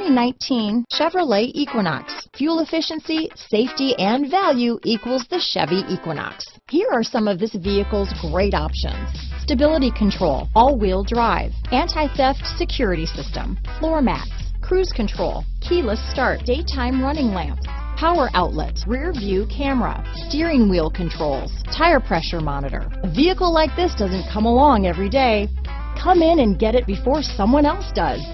2019 Chevrolet Equinox. Fuel efficiency, safety, and value equals the Chevy Equinox. Here are some of this vehicle's great options. Stability control, all-wheel drive, anti-theft security system, floor mats, cruise control, keyless start, daytime running lamps, power outlets, rear view camera, steering wheel controls, tire pressure monitor. A vehicle like this doesn't come along every day. Come in and get it before someone else does.